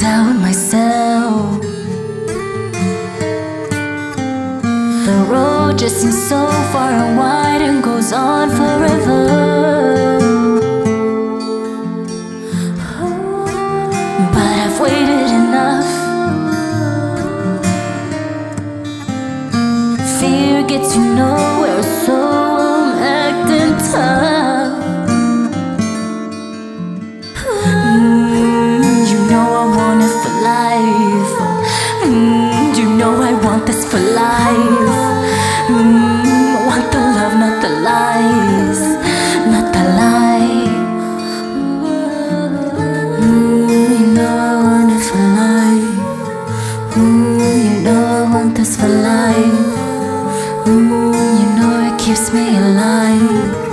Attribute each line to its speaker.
Speaker 1: doubt myself. The road just seems so far and wide and goes on forever. But I've waited enough. Fear gets to know keeps me alive.